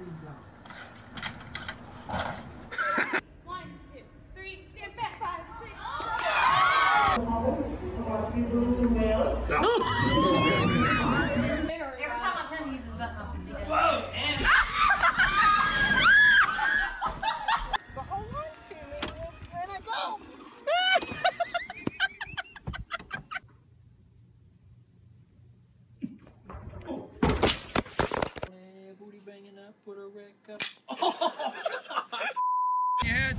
One, two, three, stand back, five, six. Every time I tell him to use his butt muscles, booty banging up, put a wreck up. Your head.